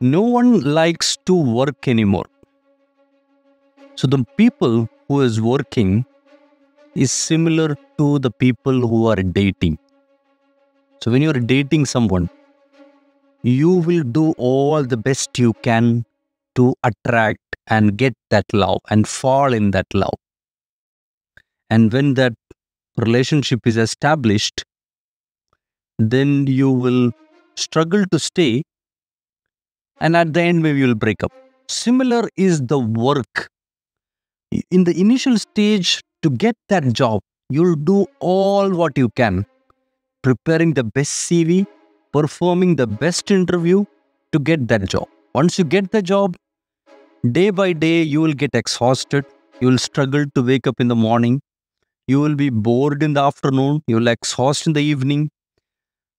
no one likes to work anymore. So the people who is working is similar to the people who are dating. So when you're dating someone, you will do all the best you can to attract and get that love and fall in that love. And when that relationship is established, then you will struggle to stay. And at the end, maybe you'll break up. Similar is the work. In the initial stage, to get that job, you'll do all what you can, preparing the best CV, performing the best interview to get that job. Once you get the job, day by day, you will get exhausted. You will struggle to wake up in the morning. You will be bored in the afternoon. You will exhaust in the evening.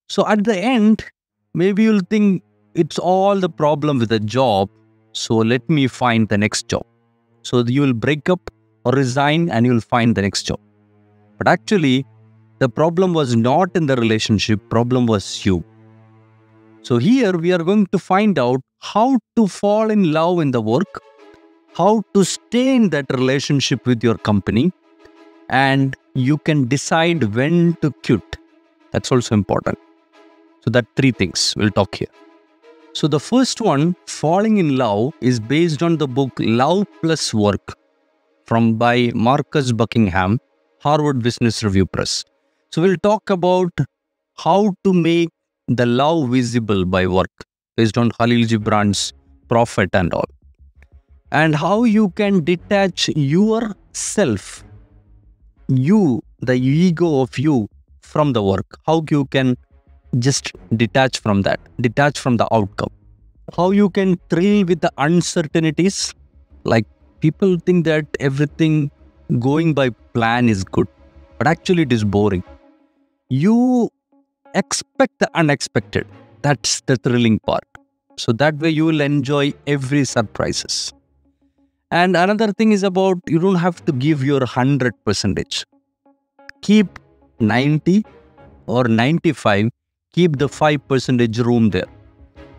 So at the end, maybe you'll think it's all the problem with the job. So let me find the next job. So you will break up or resign and you'll find the next job. But actually, the problem was not in the relationship, problem was you. So here we are going to find out how to fall in love in the work, how to stay in that relationship with your company, and you can decide when to quit. That's also important. So that three things we'll talk here. So the first one, falling in love, is based on the book Love Plus Work from by Marcus Buckingham, Harvard Business Review Press. So we'll talk about how to make the love visible by work based on Khalil Gibran's prophet and all. And how you can detach yourself, you, the ego of you from the work. How you can just detach from that, detach from the outcome. How you can thrill with the uncertainties. Like people think that everything going by plan is good, but actually it is boring. You expect the unexpected. That's the thrilling part. So that way you will enjoy every surprises. And another thing is about you don't have to give your 100 percentage. Keep 90 or 95 keep the 5% room there.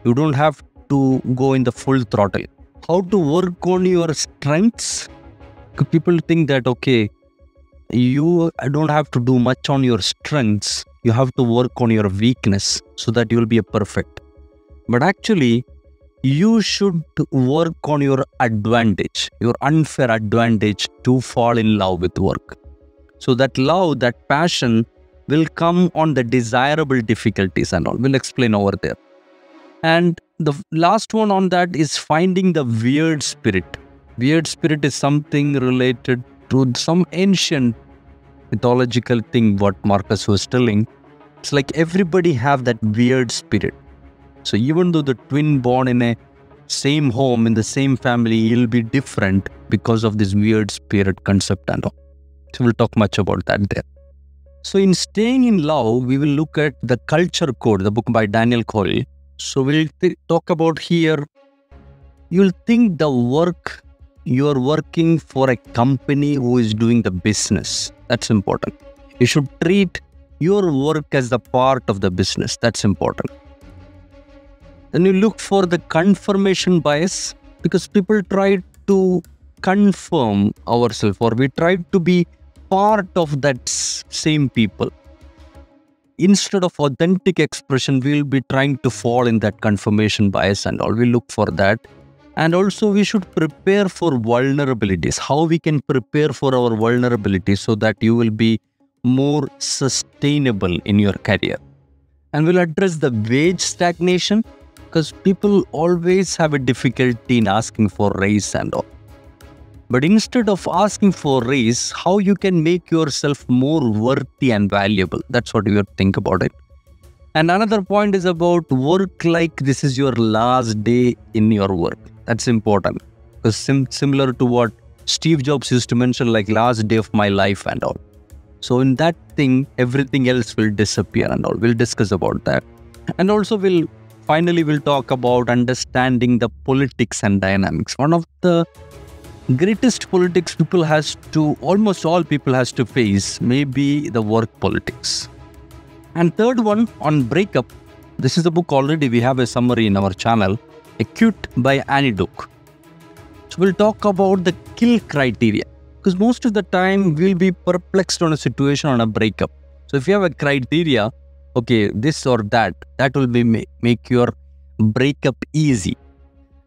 You don't have to go in the full throttle. How to work on your strengths? People think that, okay, you don't have to do much on your strengths. You have to work on your weakness so that you will be a perfect. But actually, you should work on your advantage, your unfair advantage to fall in love with work. So that love, that passion will come on the desirable difficulties and all. We'll explain over there. And the last one on that is finding the weird spirit. Weird spirit is something related to some ancient mythological thing what Marcus was telling. It's like everybody have that weird spirit. So even though the twin born in a same home in the same family, he'll be different because of this weird spirit concept and all. So we'll talk much about that there. So, in Staying in Love, we will look at the Culture Code, the book by Daniel Coyle. So, we'll talk about here. You'll think the work you're working for a company who is doing the business. That's important. You should treat your work as the part of the business. That's important. Then you look for the confirmation bias because people try to confirm ourselves or we try to be part of that same people. Instead of authentic expression, we'll be trying to fall in that confirmation bias and all. We look for that. And also, we should prepare for vulnerabilities. How we can prepare for our vulnerabilities so that you will be more sustainable in your career. And we'll address the wage stagnation because people always have a difficulty in asking for raise and all. But instead of asking for raise, how you can make yourself more worthy and valuable. That's what you have to think about it. And another point is about work like this is your last day in your work. That's important. Because sim- similar to what Steve Jobs used to mention, like last day of my life and all. So in that thing, everything else will disappear and all. We'll discuss about that. And also we'll finally we'll talk about understanding the politics and dynamics. One of the greatest politics people has to almost all people has to face may be the work politics and third one on breakup this is the book already we have a summary in our channel Quit by Annie Duke. So we'll talk about the kill criteria because most of the time we'll be perplexed on a situation on a breakup. So if you have a criteria, okay, this or that, that will be make your breakup easy.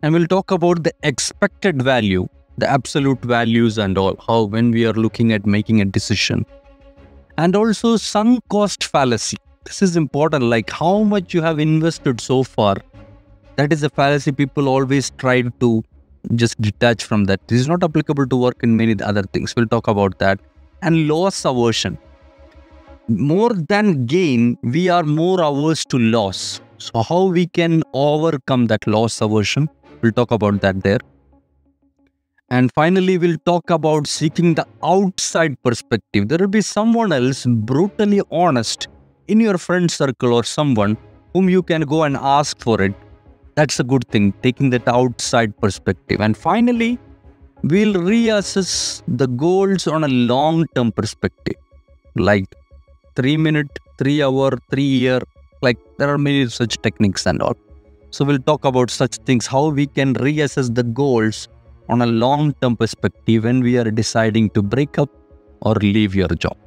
And we'll talk about the expected value, the absolute values and all, how when we are looking at making a decision. And also sunk cost fallacy. This is important, like how much you have invested so far. That is a fallacy people always try to just detach from that. This is not applicable to work in many other things. We'll talk about that. And loss aversion. More than gain, we are more averse to loss. So how we can overcome that loss aversion? We'll talk about that there. And finally, we'll talk about seeking the outside perspective. There will be someone else brutally honest in your friend circle or someone whom you can go and ask for it that's a good thing, taking that outside perspective. And finally, we'll reassess the goals on a long-term perspective, like three minute, three hour, three year, like there are many such techniques and all. So we'll talk about such things, how we can reassess the goals on a long-term perspective when we are deciding to break up or leave your job.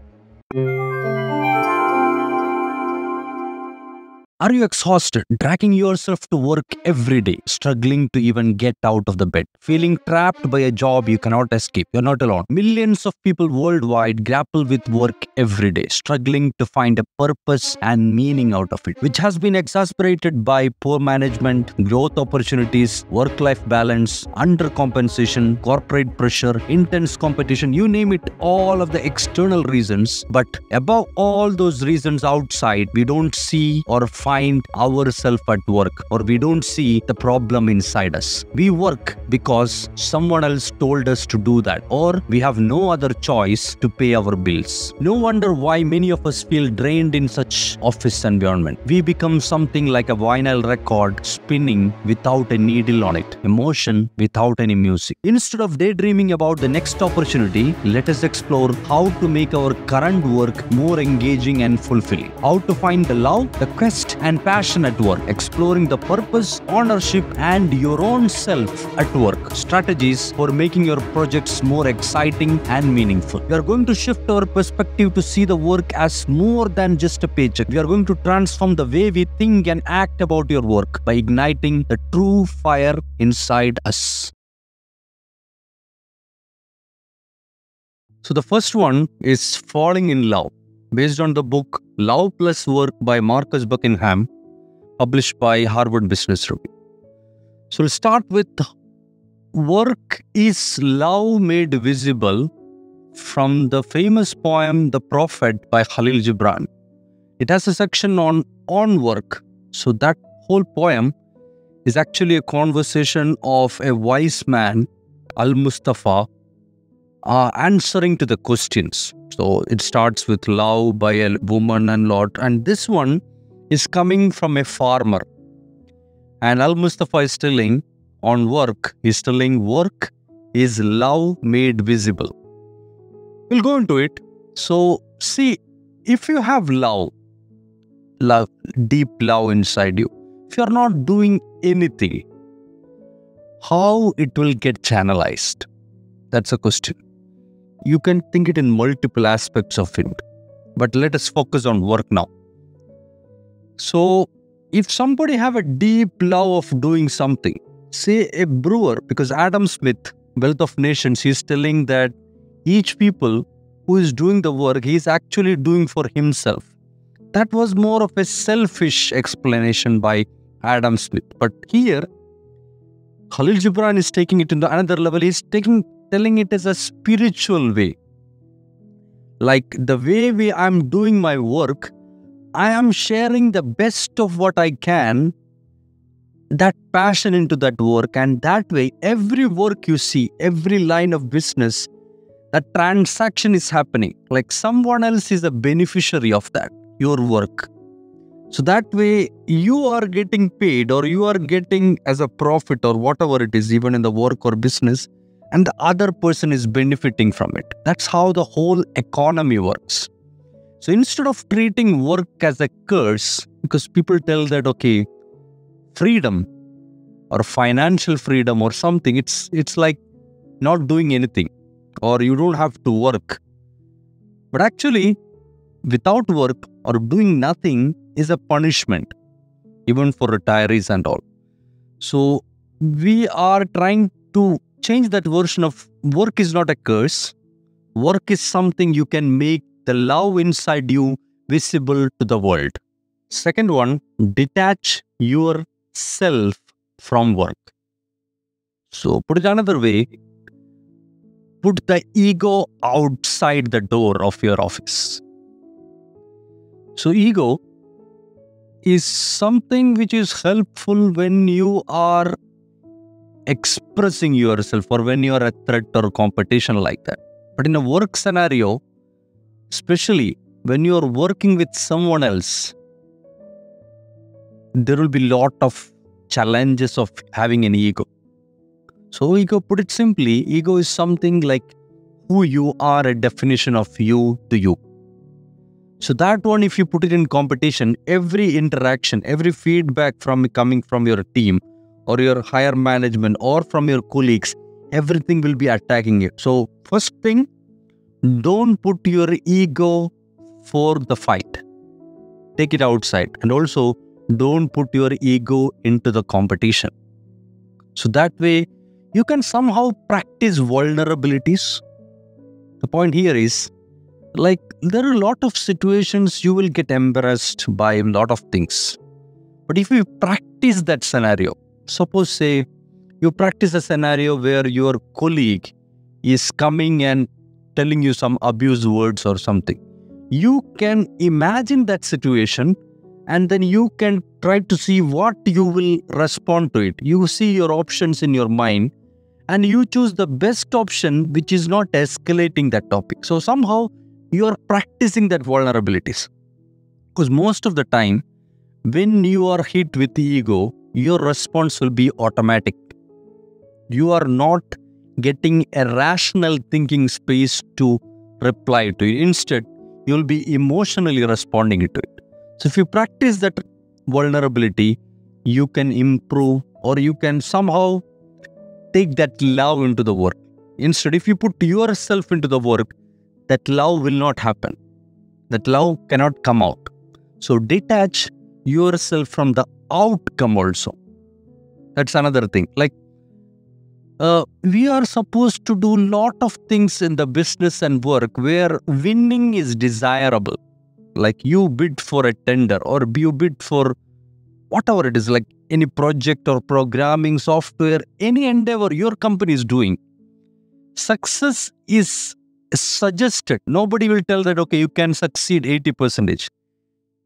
Are you exhausted, dragging yourself to work every day, struggling to even get out of the bed, feeling trapped by a job you cannot escape? You're not alone. Millions of people worldwide grapple with work every day, struggling to find a purpose and meaning out of it, which has been exacerbated by poor management, growth opportunities, work life balance, undercompensation, corporate pressure, intense competition you name it, all of the external reasons. But above all those reasons outside, we don't see or find ourselves at work or we don't see the problem inside us. We work because someone else told us to do that or we have no other choice to pay our bills. No wonder why many of us feel drained in such office environment. We become something like a vinyl record spinning without a needle on it, emotion without any music. Instead of daydreaming about the next opportunity, let us explore how to make our current work more engaging and fulfilling. How to find the love, the quest and passion at work, exploring the purpose, ownership, and your own self at work. Strategies for making your projects more exciting and meaningful. We are going to shift our perspective to see the work as more than just a paycheck. We are going to transform the way we think and act about your work by igniting the true fire inside us. So the first one is falling in love based on the book Love Plus Work by Marcus Buckingham, published by Harvard Business Review. So we'll start with Work is Love Made Visible from the famous poem The Prophet by Khalil Gibran. It has a section on on work. So that whole poem is actually a conversation of a wise man, Al Mustafa, uh, answering to the questions. So it starts with love by a woman and lot. And this one is coming from a farmer. And Al Mustafa is telling on work, he's telling work is love made visible. We'll go into it. So, see, if you have love, love, deep love inside you, if you're not doing anything, how it will get channelized? That's a question you can think it in multiple aspects of it. But let us focus on work now. So, if somebody have a deep love of doing something, say a brewer, because Adam Smith, Wealth of Nations, he's telling that each people who is doing the work, he is actually doing for himself. That was more of a selfish explanation by Adam Smith. But here, Khalil Gibran is taking it to another level. He's taking telling it as a spiritual way. Like the way we I'm doing my work, I am sharing the best of what I can, that passion into that work. And that way, every work you see, every line of business, that transaction is happening. Like someone else is a beneficiary of that, your work. So that way, you are getting paid or you are getting as a profit or whatever it is, even in the work or business, and the other person is benefiting from it. That's how the whole economy works. So instead of treating work as a curse, because people tell that, okay, freedom, or financial freedom or something it's it's like not doing anything or you don't have to work but actually without work or doing nothing is a punishment even for retirees and all so we are trying to change that version of work is not a curse. Work is something you can make the love inside you visible to the world. Second one detach yourself from work. So put it another way put the ego outside the door of your office. So ego is something which is helpful when you are expressing yourself or when you are a threat or competition like that. But in a work scenario, especially when you are working with someone else, there will be lot of challenges of having an ego. So ego, put it simply, ego is something like who you are, a definition of you to you. So that one, if you put it in competition, every interaction, every feedback from coming from your team or your higher management or from your colleagues, everything will be attacking you. So first thing, don't put your ego for the fight. Take it outside. And also don't put your ego into the competition. So that way you can somehow practice vulnerabilities. The point here is like there are a lot of situations you will get embarrassed by a lot of things but if you practice that scenario suppose say you practice a scenario where your colleague is coming and telling you some abuse words or something. You can imagine that situation and then you can try to see what you will respond to it. You see your options in your mind and you choose the best option which is not escalating that topic. So somehow you are practicing that vulnerabilities. Because most of the time, when you are hit with the ego, your response will be automatic. You are not getting a rational thinking space to reply to it. Instead, you'll be emotionally responding to it. So if you practice that vulnerability, you can improve or you can somehow take that love into the work. Instead, if you put yourself into the work, that love will not happen. That love cannot come out. So detach yourself from the outcome also. That's another thing. Like uh, we are supposed to do lot of things in the business and work where winning is desirable. Like you bid for a tender or you bid for whatever it is, like any project or programming software, any endeavor your company is doing. Success is suggested. Nobody will tell that, okay, you can succeed 80 percentage.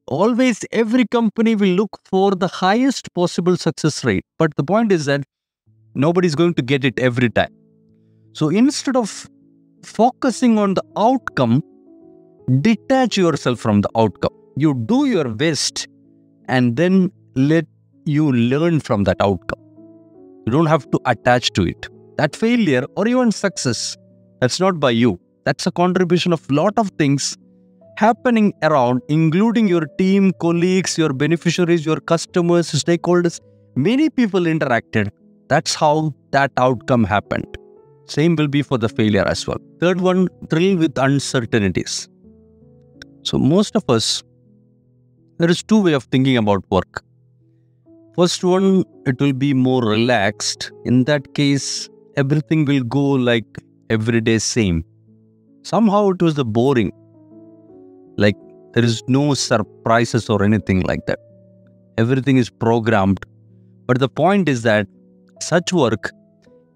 Always, every company will look for the highest possible success rate. But the point is that nobody is going to get it every time. So instead of focusing on the outcome, detach yourself from the outcome. You do your best and then let you learn from that outcome. You don't have to attach to it. That failure or even success, that's not by you. That's a contribution of lot of things happening around, including your team, colleagues, your beneficiaries, your customers, stakeholders. Many people interacted. That's how that outcome happened. Same will be for the failure as well. Third one, thrill with uncertainties. So most of us, there is two way of thinking about work. First one, it will be more relaxed. In that case, everything will go like everyday same somehow it was the boring like there is no surprises or anything like that. Everything is programmed. But the point is that such work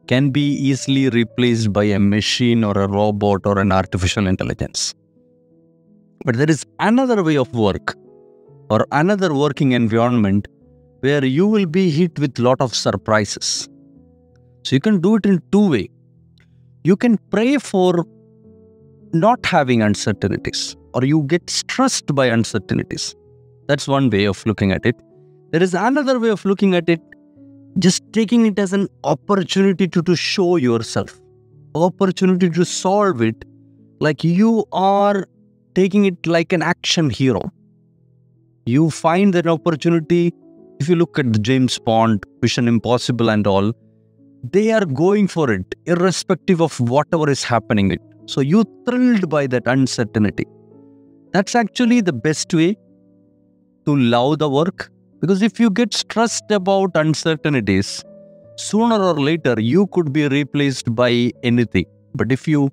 can be easily replaced by a machine or a robot or an artificial intelligence. But there is another way of work or another working environment where you will be hit with lot of surprises. So you can do it in two way. You can pray for not having uncertainties or you get stressed by uncertainties. That's one way of looking at it. There is another way of looking at it, just taking it as an opportunity to, to show yourself, opportunity to solve it, like you are taking it like an action hero. You find that opportunity if you look at the James Bond, Mission Impossible, and all, they are going for it, irrespective of whatever is happening. So you thrilled by that uncertainty. That's actually the best way to love the work. Because if you get stressed about uncertainties, sooner or later you could be replaced by anything. But if you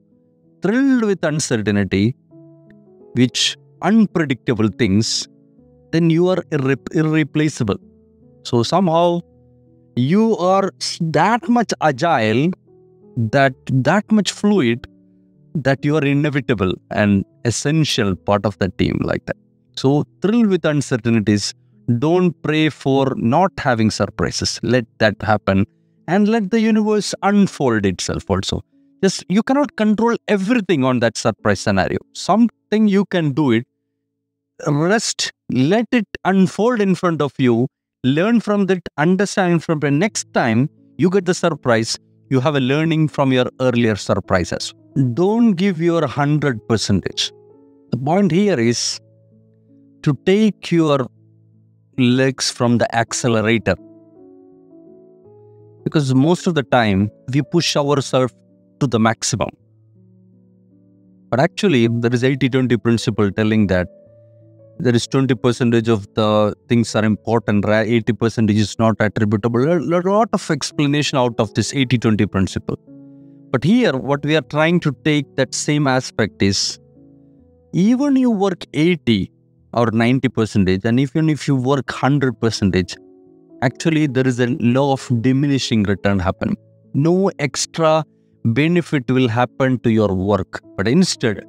thrilled with uncertainty, which unpredictable things, then you are irre- irreplaceable. So somehow you are that much agile, that that much fluid, that you are inevitable and essential part of the team like that. So thrill with uncertainties. Don't pray for not having surprises. Let that happen and let the universe unfold itself also. Just you cannot control everything on that surprise scenario. Something you can do it. Rest, let it unfold in front of you learn from that, understand from the next time you get the surprise, you have a learning from your earlier surprises. Don't give your 100 percentage. The point here is to take your legs from the accelerator. Because most of the time, we push ourselves to the maximum. But actually, there is 80-20 principle telling that there is 20 percentage of the things are important 80 percentage is not attributable a lot of explanation out of this 80 20 principle but here what we are trying to take that same aspect is even you work 80 or 90 percentage and even if you work 100 percentage actually there is a law of diminishing return happen. No extra benefit will happen to your work but instead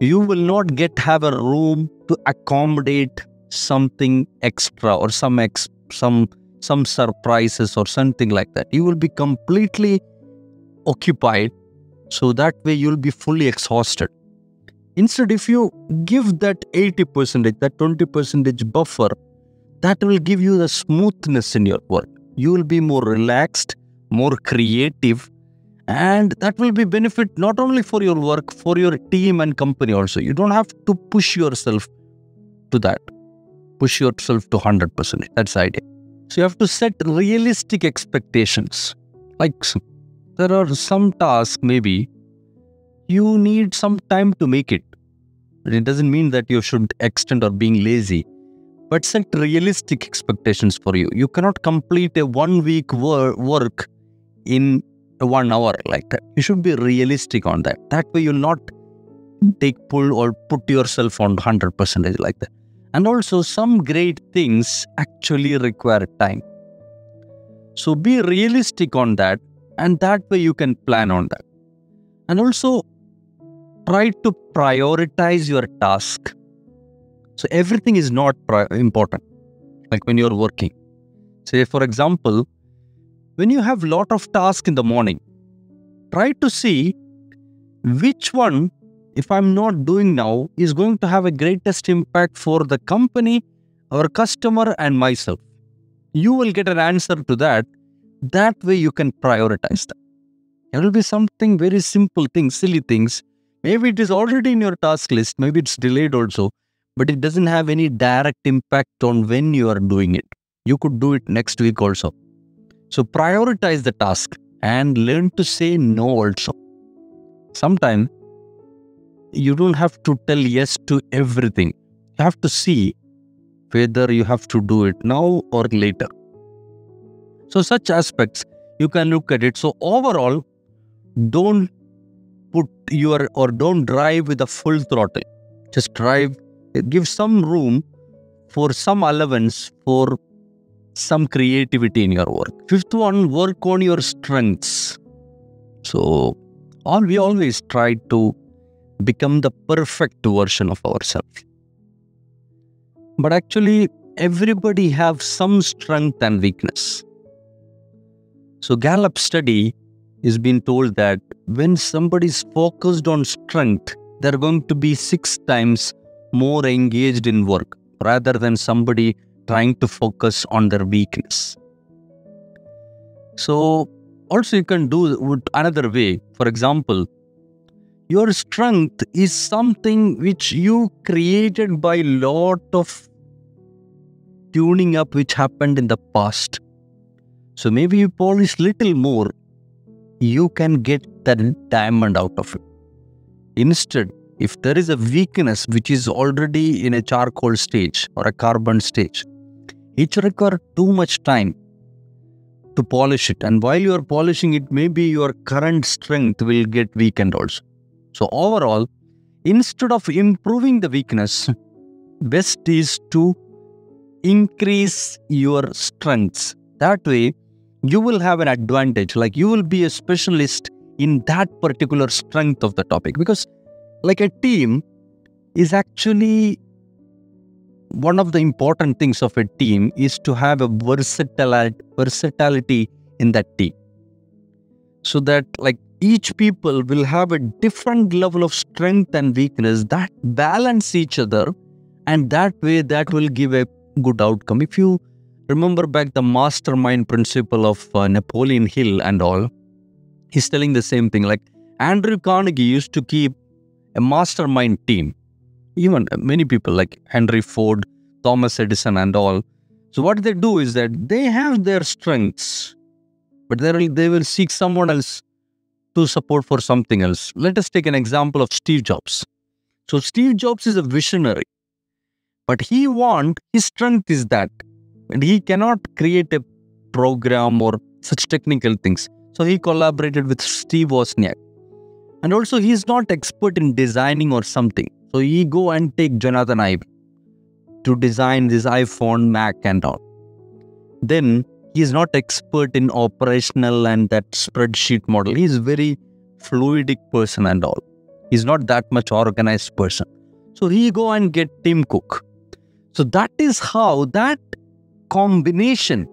you will not get have a room to accommodate something extra or some ex, some some surprises or something like that. You will be completely occupied so that way you'll be fully exhausted. Instead if you give that 80 percentage that 20 percentage buffer that will give you the smoothness in your work. You will be more relaxed more creative and that will be benefit not only for your work for your team and company also. You don't have to push yourself to that. Push yourself to 100% that's the idea. So you have to set realistic expectations. Like there are some tasks maybe you need some time to make it it doesn't mean that you should extend or being lazy but set realistic expectations for you you cannot complete a one week wor- work in one hour like that. You should be realistic on that. That way you'll not take pull or put yourself on 100% like that. And also some great things actually require time. So be realistic on that and that way you can plan on that. And also try to prioritize your task. So everything is not important. Like when you're working. Say for example, when you have lot of tasks in the morning, try to see which one, if I'm not doing now, is going to have a greatest impact for the company, our customer, and myself. You will get an answer to that. That way you can prioritize that. It will be something very simple things, silly things. Maybe it is already in your task list, maybe it's delayed also, but it doesn't have any direct impact on when you are doing it. You could do it next week also. So prioritize the task and learn to say no also. Sometimes you don't have to tell yes to everything. You have to see whether you have to do it now or later. So such aspects you can look at it. So overall, don't put your or don't drive with a full throttle. Just drive, give some room for some allowance for some creativity in your work. Fifth one, work on your strengths. So, all we always try to become the perfect version of ourselves. But actually, everybody have some strength and weakness. So Gallup study is being told that when somebody is focused on strength, they're going to be six times more engaged in work rather than somebody trying to focus on their weakness. So, also you can do another way. For example, your strength is something which you created by lot of tuning up which happened in the past. So maybe you polish little more, you can get that diamond out of it. Instead, if there is a weakness which is already in a charcoal stage or a carbon stage, it requires too much time to polish it. And while you are polishing it, maybe your current strength will get weakened also. So overall, instead of improving the weakness, best is to increase your strengths. That way, you will have an advantage. Like you will be a specialist in that particular strength of the topic. Because, like a team is actually one of the important things of a team is to have a versatility, versatility in that team. So that, like, each people will have a different level of strength and weakness that balance each other and that way that will give a good outcome if you remember back the mastermind principle of uh, napoleon hill and all he's telling the same thing like andrew carnegie used to keep a mastermind team even many people like henry ford thomas edison and all so what they do is that they have their strengths but they will, they will seek someone else to support for something else. Let us take an example of Steve Jobs. So Steve Jobs is a visionary, but he want his strength is that, and he cannot create a program or such technical things. So he collaborated with Steve Wozniak, and also he is not expert in designing or something. So he go and take Jonathan Ive to design this iPhone, Mac, and all. Then he is not expert in operational and that spreadsheet model. He is very fluidic person and all. He's not that much organized person. So he go and get Tim Cook. So that is how that combination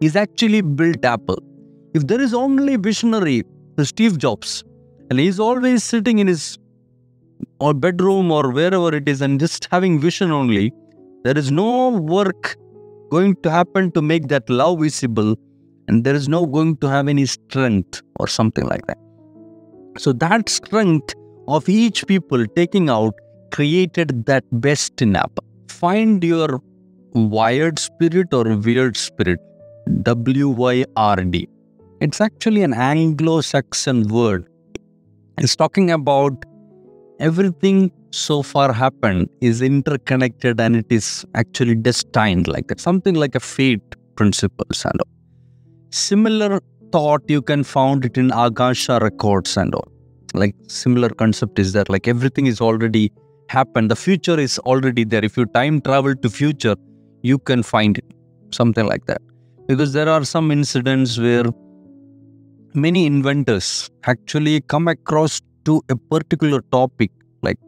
is actually built Apple. If there is only visionary, Steve Jobs, and he's always sitting in his or bedroom or wherever it is and just having vision only, there is no work going to happen to make that love visible and there is no going to have any strength or something like that so that strength of each people taking out created that best in app find your wired spirit or weird spirit w-y-r-d it's actually an anglo-saxon word it's talking about everything so far happened is interconnected and it is actually destined like that, something like a fate principles and all. Similar thought you can found it in Akashic records and all. Like similar concept is there, like everything is already happened. The future is already there. If you time travel to future, you can find it. Something like that. Because there are some incidents where many inventors actually come across to a particular topic like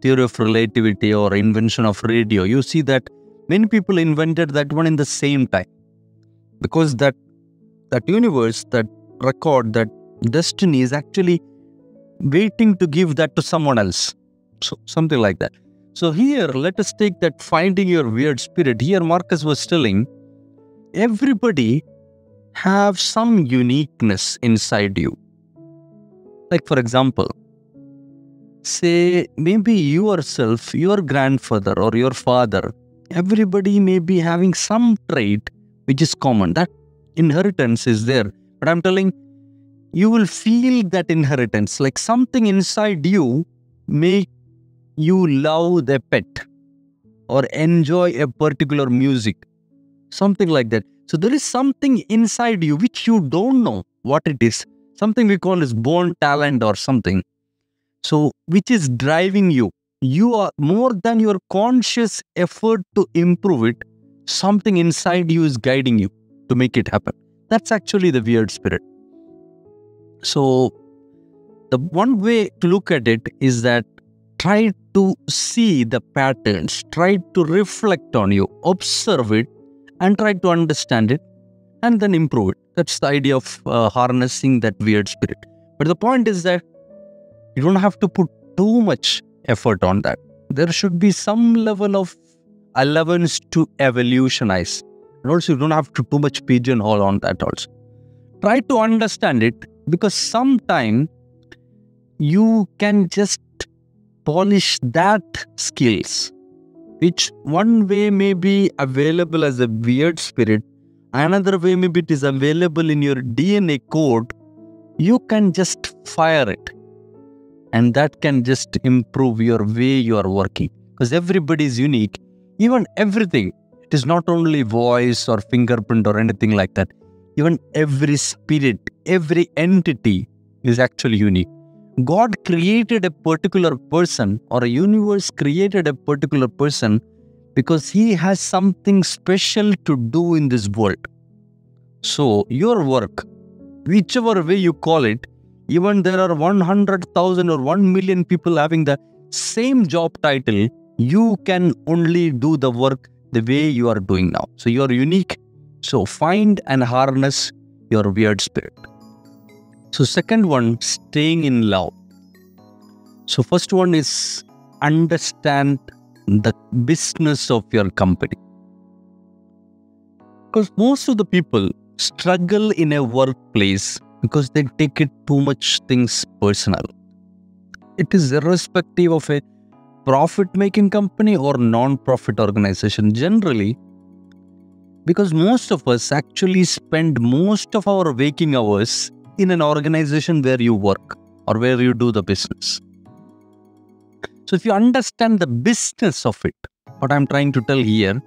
theory of relativity or invention of radio, you see that many people invented that one in the same time. Because that that universe, that record, that destiny is actually waiting to give that to someone else. So something like that. So here, let us take that finding your weird spirit. Here Marcus was telling everybody have some uniqueness inside you. Like for example, say maybe yourself, your grandfather or your father, everybody may be having some trait which is common. That inheritance is there. But I'm telling you will feel that inheritance like something inside you make you love the pet or enjoy a particular music something like that so there is something inside you which you don't know what it is something we call as born talent or something so, which is driving you? You are more than your conscious effort to improve it, something inside you is guiding you to make it happen. That's actually the weird spirit. So, the one way to look at it is that try to see the patterns, try to reflect on you, observe it, and try to understand it, and then improve it. That's the idea of uh, harnessing that weird spirit. But the point is that you don't have to put too much effort on that. There should be some level of allowance to evolutionize. And also, you don't have to too much pigeonhole on that also. Try to understand it because sometime you can just polish that skills which one way may be available as a weird spirit, another way maybe it is available in your DNA code, you can just fire it. And that can just improve your way you are working. Because everybody is unique. Even everything, it is not only voice or fingerprint or anything like that. Even every spirit, every entity is actually unique. God created a particular person or a universe created a particular person because he has something special to do in this world. So, your work, whichever way you call it, even there are 100,000 or 1 million people having the same job title, you can only do the work the way you are doing now. So, you are unique. So, find and harness your weird spirit. So, second one, staying in love. So, first one is understand the business of your company. Because most of the people struggle in a workplace because they take it too much things personal. It is irrespective of a profit making company or non profit organization. Generally, because most of us actually spend most of our waking hours in an organization where you work or where you do the business. So, if you understand the business of it, what I'm trying to tell here,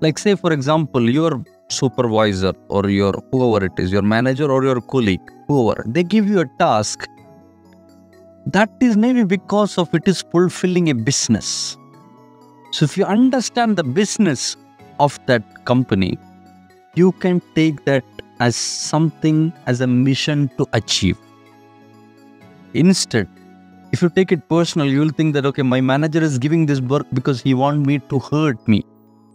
like say, for example, your supervisor or your whoever it is, your manager or your colleague, whoever, they give you a task. That is maybe because of it is fulfilling a business. So, if you understand the business of that company, you can take that as something, as a mission to achieve. Instead, if you take it personal, you will think that, okay, my manager is giving this work because he want me to hurt me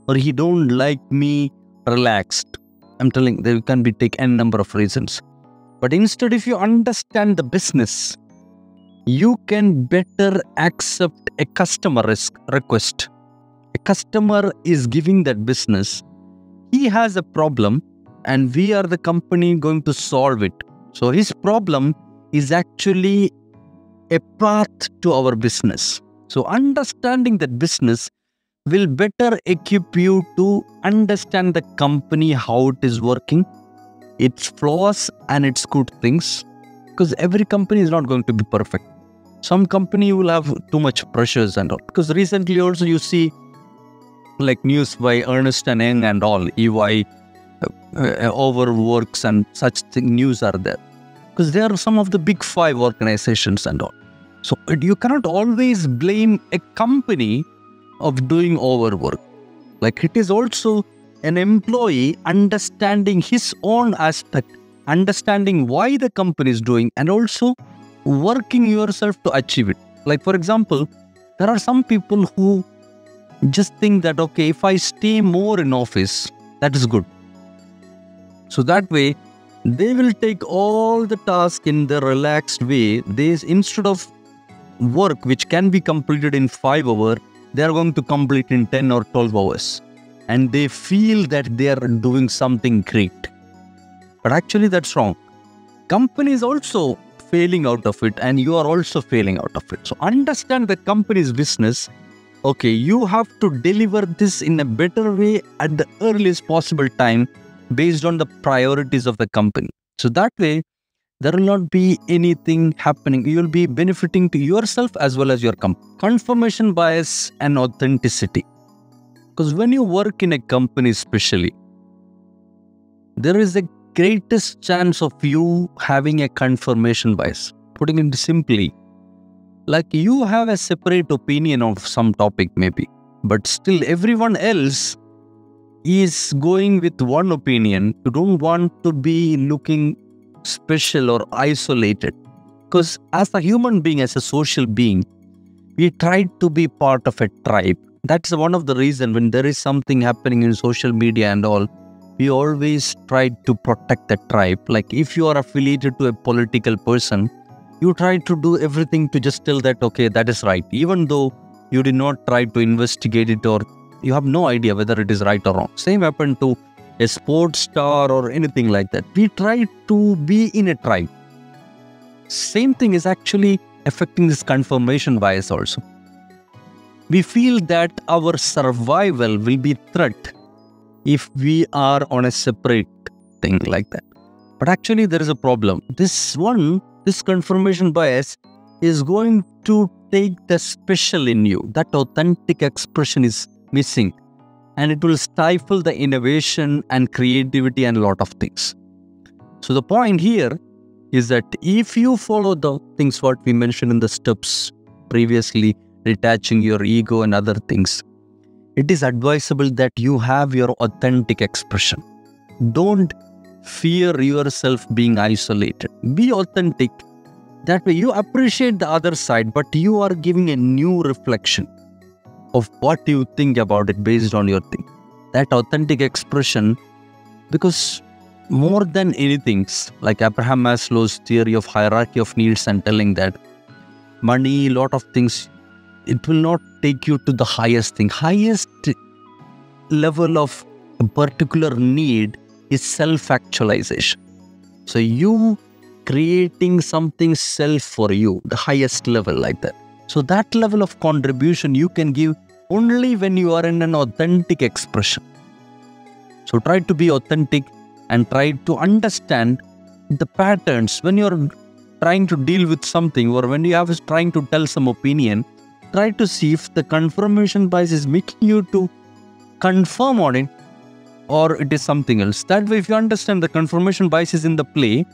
or he don't like me relaxed. I'm telling there can be take n number of reasons. But instead, if you understand the business, you can better accept a customer risk request. A customer is giving that business. He has a problem and we are the company going to solve it. So his problem is actually a path to our business. So understanding that business will better equip you to understand the company, how it is working, its flaws and its good things. Because every company is not going to be perfect. Some company will have too much pressures and all. Because recently also you see like news by Ernst and Young and all, EY Uh, uh, overworks and such thing, news are there. Because they are some of the big five organizations and all. So you cannot always blame a company of doing overwork. Like it is also an employee understanding his own aspect understanding why the company is doing and also working yourself to achieve it. Like for example there are some people who just think that okay if i stay more in office that is good so that way, they will take all the tasks in the relaxed way. They instead of work which can be completed in five hours, they are going to complete in 10 or 12 hours. And they feel that they are doing something great. But actually, that's wrong. Company is also failing out of it, and you are also failing out of it. So, understand the company's business. Okay, you have to deliver this in a better way at the earliest possible time based on the priorities of the company. So that way, there will not be anything happening. You will be benefiting to yourself as well as your company. Confirmation bias and authenticity. Because when you work in a company, especially, there is a greatest chance of you having a confirmation bias. Putting it simply, like you have a separate opinion of some topic, maybe, but still everyone else is going with one opinion, you don't want to be looking special or isolated. Because as a human being, as a social being, we try to be part of a tribe. That's one of the reasons when there is something happening in social media and all, we always try to protect the tribe. Like if you are affiliated to a political person, you try to do everything to just tell that, okay, that is right. Even though you did not try to investigate it or you have no idea whether it is right or wrong. Same happened to a sports star or anything like that. We try to be in a tribe. Same thing is actually affecting this confirmation bias also. we feel that our survival will be threat if we are on a separate thing like that. But actually, there is a problem. This one, this confirmation bias is going to take the special in you. That authentic expression is missing and it will stifle the innovation and creativity and a lot of things. So the point here is that if you follow the things what we mentioned in the steps previously, detaching your ego and other things, it is advisable that you have your authentic expression. Don't fear yourself being isolated. Be authentic. That way you appreciate the other side, but you are giving a new reflection of what you think about it based on your thing. That authentic expression, because more than anything, like Abraham Maslow's theory of hierarchy of needs and telling that money, lot of things, it will not take you to the highest thing. Highest level of a particular need is self-actualization. So you creating something self for you, the highest level like that. So that level of contribution you can give only when you are in an authentic expression. So try to be authentic and try to understand the patterns when you're trying to deal with something or when you are trying to tell some opinion try to see if the confirmation bias is making you to confirm on it or it is something else. That way, if you understand the confirmation bias is in the play,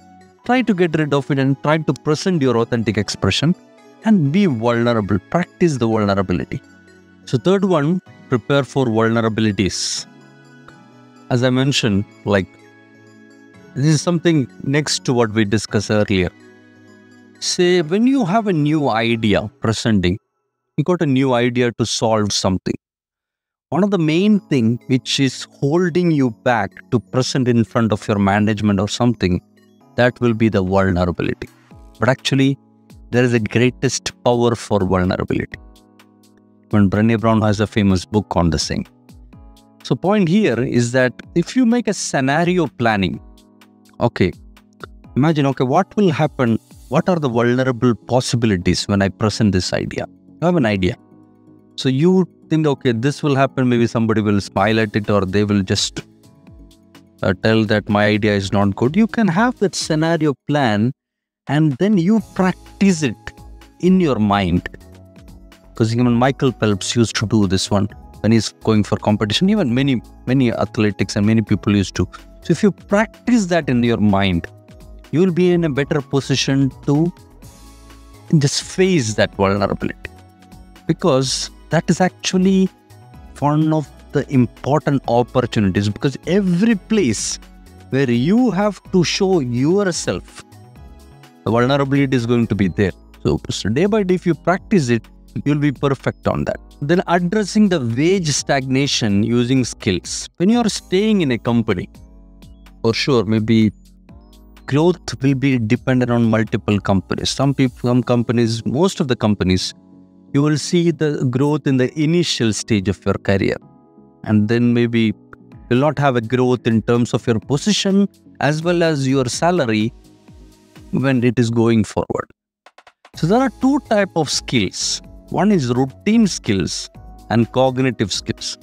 try to get rid of it and try to present your authentic expression and be vulnerable. Practice the vulnerability. So, third one, prepare for vulnerabilities. As I mentioned, like this is something next to what we discussed earlier. Say, when you have a new idea presenting, you got a new idea to solve something. One of the main thing which is holding you back to present in front of your management or something, that will be the vulnerability. But actually, there is a greatest power for vulnerability. When Brené Brown has a famous book on the same. So point here is that if you make a scenario planning, okay, imagine, okay, what will happen? What are the vulnerable possibilities when I present this idea? You have an idea. So you think, okay, this will happen. Maybe somebody will smile at it or they will just uh, tell that my idea is not good. You can have that scenario plan and then you practice it in your mind. Because even Michael Phelps used to do this one when he's going for competition. Even many, many athletics and many people used to. So if you practice that in your mind, you will be in a better position to just face that vulnerability because that is actually one of the important opportunities because every place where you have to show yourself the vulnerability is going to be there. So, so day by day if you practice it you'll be perfect on that. Then addressing the wage stagnation using skills. When you are staying in a company for sure maybe growth will be dependent on multiple companies. Some people some companies most of the companies you will see the growth in the initial stage of your career. And then maybe you'll not have a growth in terms of your position as well as your salary when it is going forward. So there are two type of skills. One is routine skills and cognitive skills.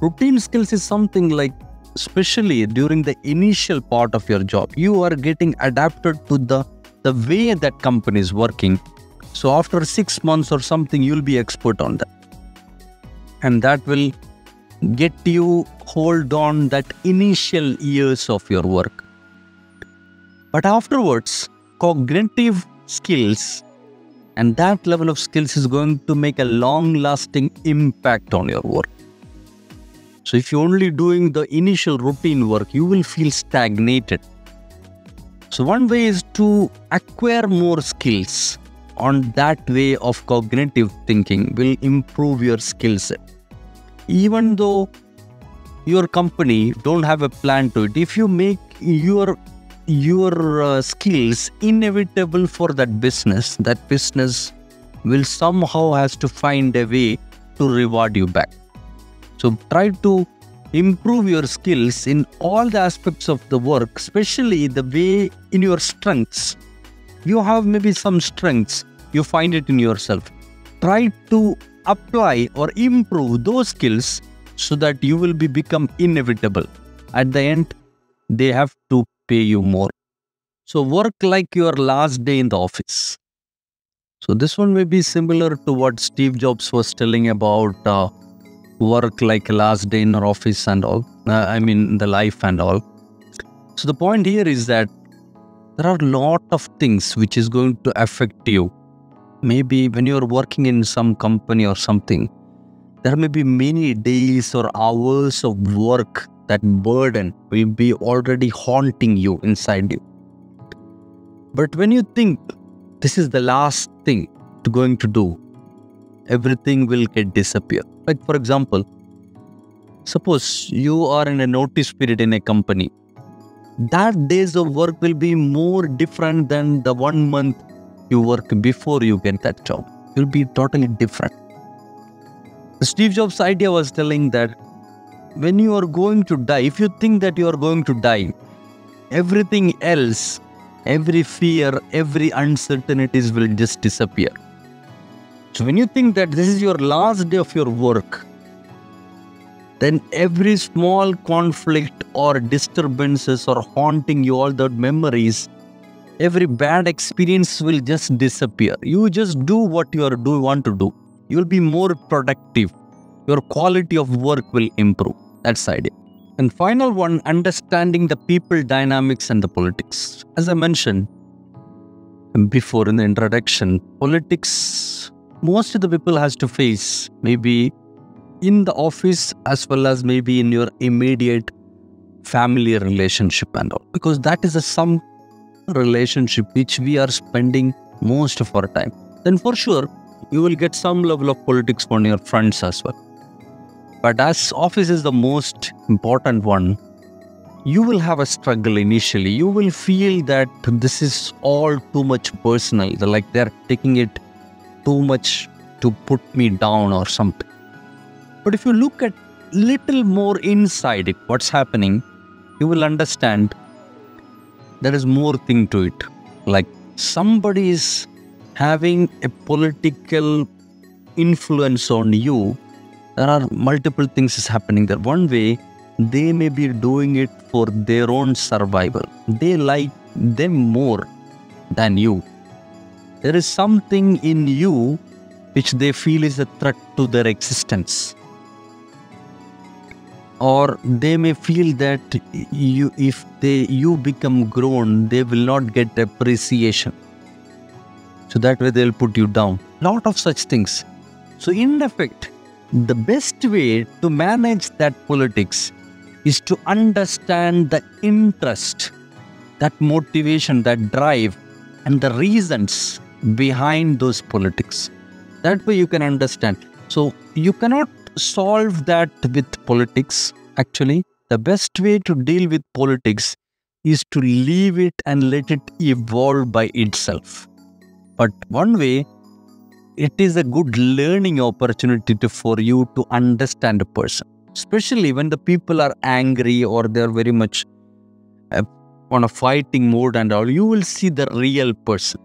Routine skills is something like especially during the initial part of your job you are getting adapted to the the way that company is working so after six months or something, you'll be expert on that. And that will get you hold on that initial years of your work. But afterwards, cognitive skills and that level of skills is going to make a long lasting impact on your work. So if you're only doing the initial routine work, you will feel stagnated. So one way is to acquire more skills on that way of cognitive thinking will improve your skill set even though your company don't have a plan to it if you make your your uh, skills inevitable for that business that business will somehow has to find a way to reward you back so try to improve your skills in all the aspects of the work especially the way in your strengths you have maybe some strengths, you find it in yourself. Try to apply or improve those skills so that you will be become inevitable. At the end, they have to pay you more. So work like your last day in the office. So this one may be similar to what Steve Jobs was telling about uh, work like last day in our office and all. Uh, I mean the life and all. So the point here is that there are a lot of things which is going to affect you. Maybe when you're working in some company or something, there may be many days or hours of work that burden will be already haunting you inside you. But when you think this is the last thing to going to do, everything will get disappear. Like for example, suppose you are in a notice period in a company. That days of work will be more different than the one month you work before you get that job. Will be totally different. Steve Jobs' idea was telling that when you are going to die, if you think that you are going to die, everything else, every fear, every uncertainties will just disappear. So when you think that this is your last day of your work, then every small conflict or disturbances or haunting you all the memories, every bad experience will just disappear. You just do what you are do want to do. You will be more productive. Your quality of work will improve. That's the idea. And final one, understanding the people dynamics and the politics. As I mentioned before in the introduction, politics, most of the people has to face maybe in the office as well as maybe in your immediate family relationship and all. Because that is a some relationship which we are spending most of our time. Then for sure, you will get some level of politics from your friends as well. But as office is the most important one, you will have a struggle initially. You will feel that this is all too much personal. Like they're taking it too much to put me down or something. But if you look at little more inside it, what's happening, you will understand there is more thing to it. Like somebody is having a political influence on you there are multiple things is happening there. One way they may be doing it for their own survival. They like them more than you. There is something in you which they feel is a threat to their existence. Or they may feel that you if they you become grown they will not get appreciation. So that way they'll put you down. Lot of such things. So in effect the best way to manage that politics is to understand the interest, that motivation, that drive, and the reasons behind those politics. That way you can understand. So you cannot solve that with politics. Actually, the best way to deal with politics is to leave it and let it evolve by itself. But one way it is a good learning opportunity to, for you to understand a person especially when the people are angry or they're very much uh, on a fighting mode and all. You will see the real person.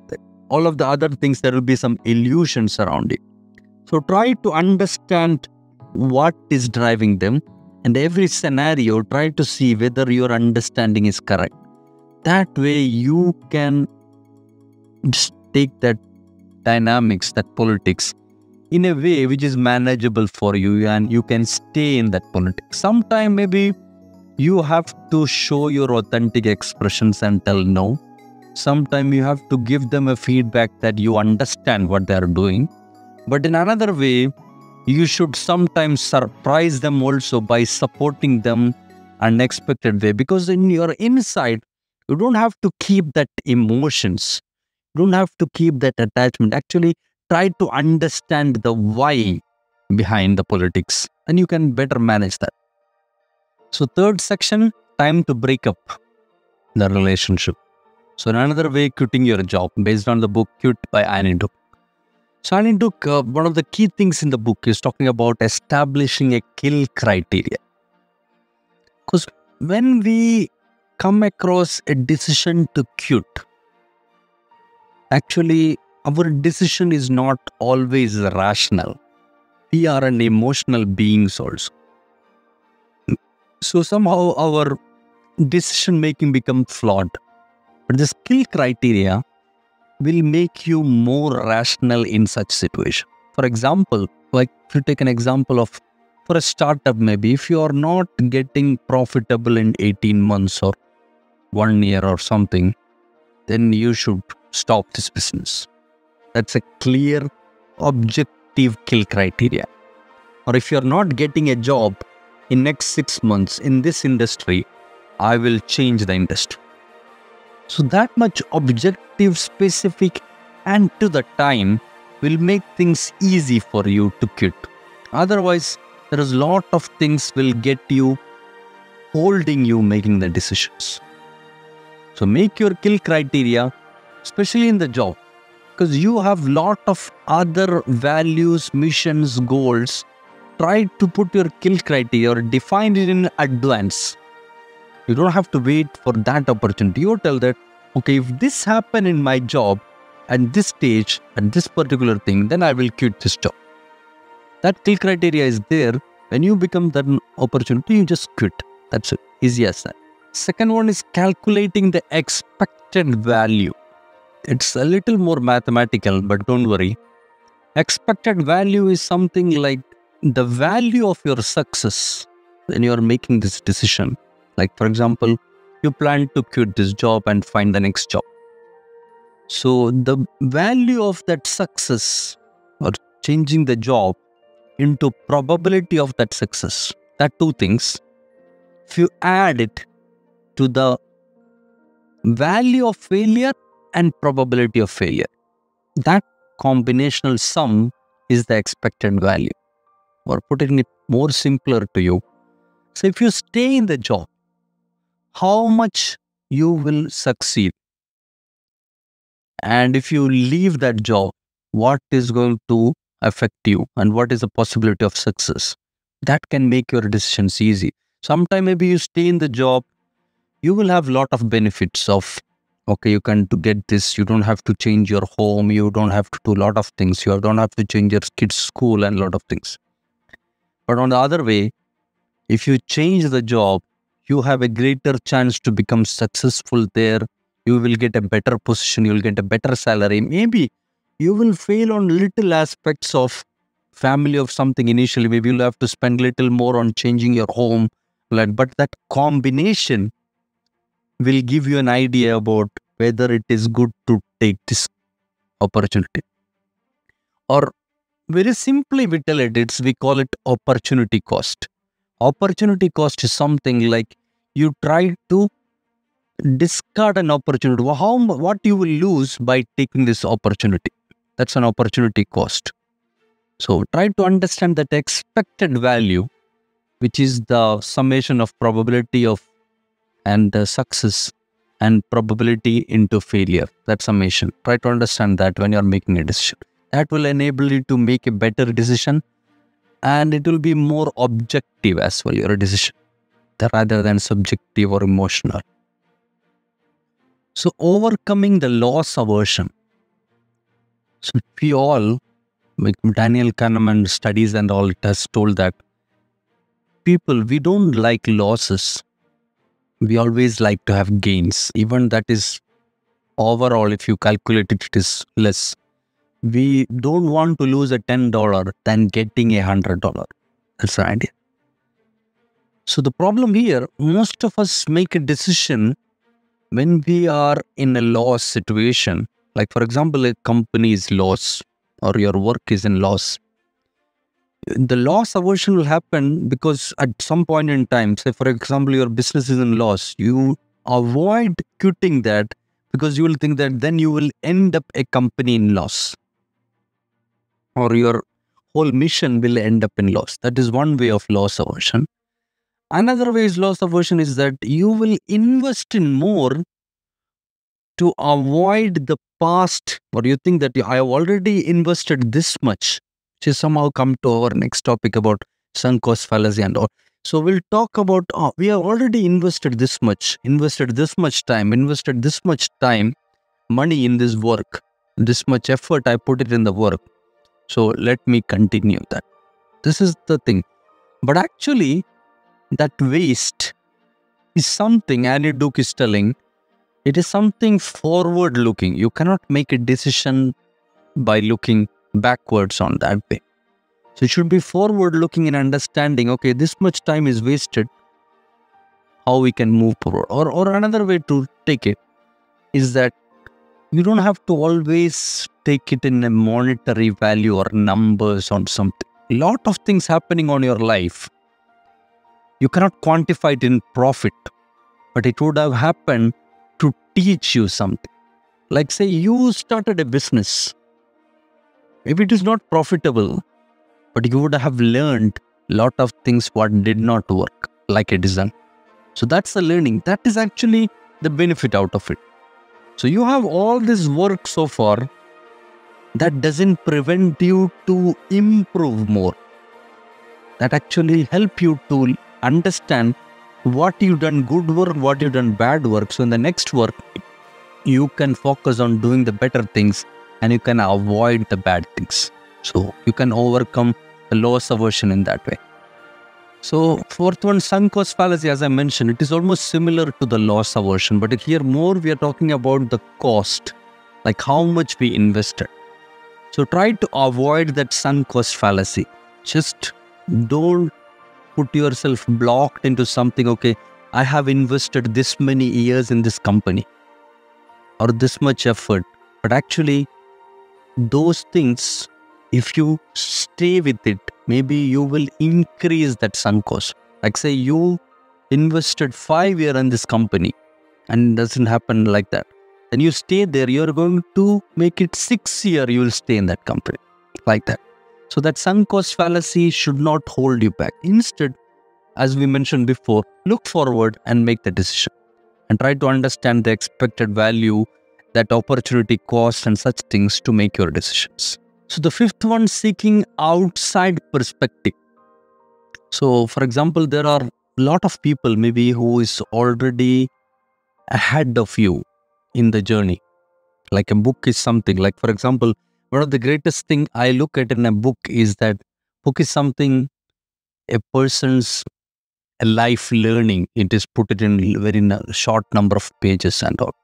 All of the other things there will be some illusions around it. So try to understand what is driving them and every scenario try to see whether your understanding is correct. That way you can take that dynamics, that politics, in a way which is manageable for you and you can stay in that politics. Sometime maybe you have to show your authentic expressions and tell no. Sometime you have to give them a feedback that you understand what they are doing. But in another way, you should sometimes surprise them also by supporting them unexpected way because in your inside you don't have to keep that emotions don't have to keep that attachment. Actually, try to understand the why behind the politics and you can better manage that. So, third section time to break up the relationship. So, another way quitting your job based on the book Quit by Annie Duke. So, Annie Duke, uh, one of the key things in the book is talking about establishing a kill criteria. Because when we come across a decision to quit, actually our decision is not always rational we are an emotional beings also. So somehow our decision making becomes flawed. But the kill criteria will make you more rational in such situation. For example, like if you take an example of for a startup, maybe if you are not getting profitable in 18 months or one year or something, then you should stop this business. That's a clear, objective kill criteria. Or if you're not getting a job in next six months in this industry, I will change the industry. So that much objective, specific, and to the time will make things easy for you to quit. Otherwise, there is a lot of things will get you holding you making the decisions. So make your kill criteria, especially in the job, because you have lot of other values, missions, goals. Try to put your kill criteria or define it in advance you don't have to wait for that opportunity. You tell that, okay, if this happen in my job at this stage, at this particular thing, then I will quit this job. That kill criteria is there. When you become that opportunity, you just quit. That's it. Easy as that. Second one is calculating the expected value. It's a little more mathematical, but don't worry. Expected value is something like the value of your success when you are making this decision like, for example, you plan to quit this job and find the next job. So, the value of that success or changing the job into probability of that success, that two things, if you add it to the value of failure and probability of failure, that combinational sum is the expected value. Or putting it more simpler to you, so if you stay in the job how much you will succeed. And if you leave that job, what is going to affect you and what is the possibility of success? That can make your decisions easy. Sometime maybe you stay in the job, you will have lot of benefits of okay you can get this. You don't have to change your home. You don't have to do a lot of things. You don't have to change your kids school and a lot of things. But on the other way if you change the job you have a greater chance to become successful there. You will get a better position. You'll get a better salary. Maybe you will fail on little aspects of family of something initially. Maybe you'll have to spend little more on changing your home. But that combination will give you an idea about whether it is good to take this opportunity or very simply we tell it it's we call it opportunity cost opportunity cost is something like you try to discard an opportunity. How what you will lose by taking this opportunity? That's an opportunity cost. So try to understand that expected value, which is the summation of probability of and uh, success and probability into failure. That summation. Try to understand that when you are making a decision. That will enable you to make a better decision and it will be more objective as well, your decision, rather than subjective or emotional. So, overcoming the loss aversion. So, we all, like Daniel Kahneman studies and all, it has told that people, we don't like losses. We always like to have gains. Even that is overall, if you calculate it, it is less we don't want to lose a $10 than getting a $100. That's the idea. So the problem here, most of us make a decision when we are in a loss situation. Like for example, a company is loss or your work is in loss. The loss aversion will happen because at some point in time, say for example, your business is in loss, you avoid quitting that because you will think that then you will end up a company in loss or your whole mission will end up in loss. That is one way of loss aversion. Another way is loss aversion is that you will invest in more to avoid the past, or you think that I have already invested this much. To somehow come to our next topic about sunk cost fallacy and all. So we'll talk about oh, we have already invested this much, invested this much time, invested this much time, money in this work, this much effort I put it in the work. So let me continue that. This is the thing. But actually, that waste is something Annie Duke is telling. It is something forward looking. You cannot make a decision by looking backwards on that way. So it should be forward looking and understanding, okay, this much time is wasted. How we can move forward. Or or another way to take it is that you don't have to always take it in a monetary value or numbers on something. A lot of things happening on your life. You cannot quantify it in profit, but it would have happened to teach you something. Like, say, you started a business. Maybe it is not profitable, but you would have learned a lot of things what did not work, like a design. So that's the learning. That is actually the benefit out of it. So you have all this work so far that doesn't prevent you to improve more. That actually help you to understand what you've done good work, what you've done bad work. So in the next work, you can focus on doing the better things and you can avoid the bad things. So you can overcome the loss aversion in that way. So fourth one, sunk cost fallacy, as I mentioned, it is almost similar to the loss aversion, but here more we are talking about the cost, like how much we invested. So try to avoid that sunk cost fallacy. Just don't put yourself blocked into something, okay, I have invested this many years in this company or this much effort. But actually, those things, if you stay with it, maybe you will increase that sunk cost. Like say you invested five year in this company and it doesn't happen like that. Then you stay there, you're going to make it six year, you will stay in that company like that. So that sunk cost fallacy should not hold you back. Instead, as we mentioned before, look forward and make the decision and try to understand the expected value, that opportunity cost and such things to make your decisions. So the fifth one, seeking outside perspective. So for example, there are a lot of people maybe who is already ahead of you in the journey. Like a book is something like, for example, one of the greatest thing I look at in a book is that book is something a person's life learning. It is put it in very short number of pages and all.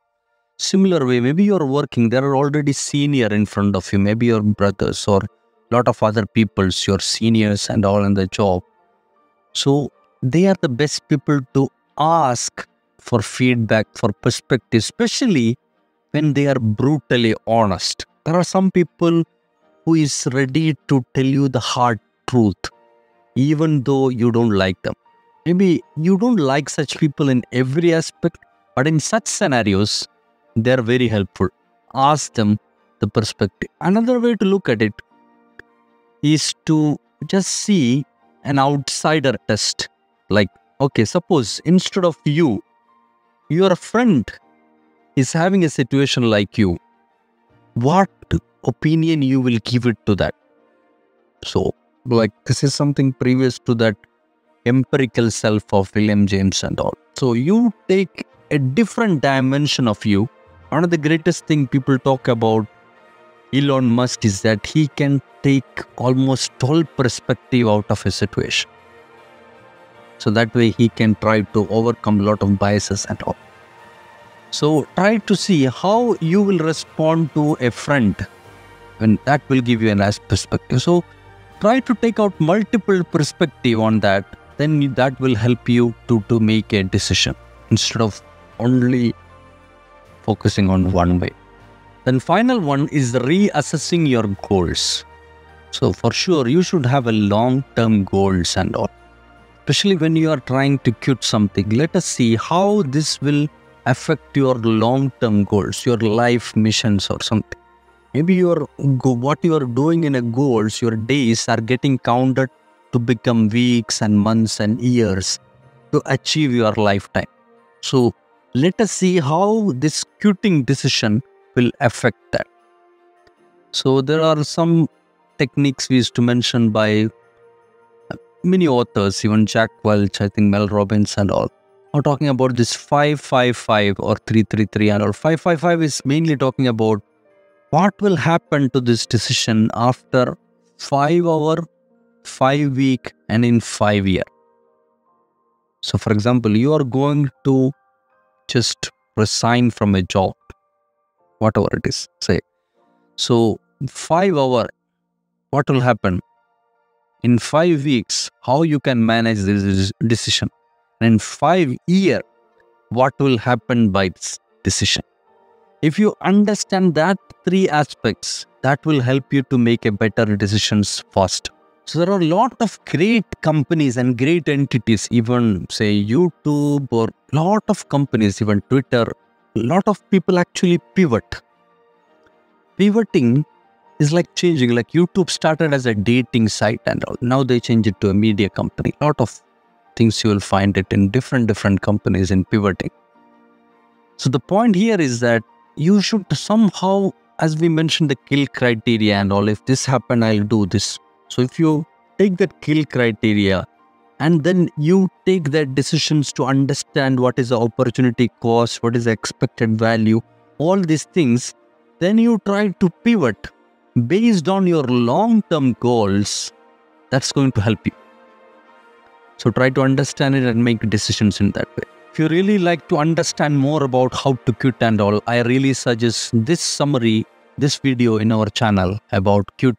Similar way, maybe you're working, there are already senior in front of you, maybe your brothers or a lot of other peoples, your seniors and all in the job. So they are the best people to ask for feedback, for perspective, especially when they are brutally honest. There are some people who is ready to tell you the hard truth, even though you don't like them. Maybe you don't like such people in every aspect, but in such scenarios, they're very helpful. Ask them the perspective. Another way to look at it is to just see an outsider test. Like, okay, suppose instead of you, your friend is having a situation like you. What opinion you will give it to that? So, like, this is something previous to that empirical self of William James and all. So, you take a different dimension of you one of the greatest thing people talk about Elon Musk is that he can take almost all perspective out of a situation. So that way he can try to overcome a lot of biases and all. So try to see how you will respond to a friend and that will give you a nice perspective. So try to take out multiple perspective on that. Then that will help you to, to make a decision instead of only focusing on one way. Then final one is reassessing your goals. So for sure, you should have a long-term goals and all. Especially when you are trying to quit something, let us see how this will affect your long-term goals, your life missions or something. Maybe your what you are doing in a goals, your days are getting counted to become weeks and months and years to achieve your lifetime. So let us see how this quitting decision will affect that. So there are some techniques we used to mention by uh, many authors, even Jack Welch, I think Mel Robbins and all, are talking about this 555 or 333 and all. 555 is mainly talking about what will happen to this decision after 5 hour five week and in five year so for example you are going to just resign from a job whatever it is say. So five hour what will happen? In five weeks how you can manage this decision? And in five year what will happen by this decision? If you understand that three aspects that will help you to make a better decisions fast so there are a lot of great companies and great entities even say youtube or lot of companies even twitter. A lot of people actually pivot. Pivoting is like changing like youtube started as a dating site and now they change it to a media company. A lot of things you will find it in different different companies in pivoting. So the point here is that you should somehow as we mentioned the kill criteria and all if this happen i'll do this so if you take that kill criteria and then you take that decisions to understand what is the opportunity cost what is the expected value all these things then you try to pivot based on your long term goals. That's going to help you. So try to understand it and make decisions in that way. If you really like to understand more about how to quit and all, I really suggest this summary, this video in our channel about quit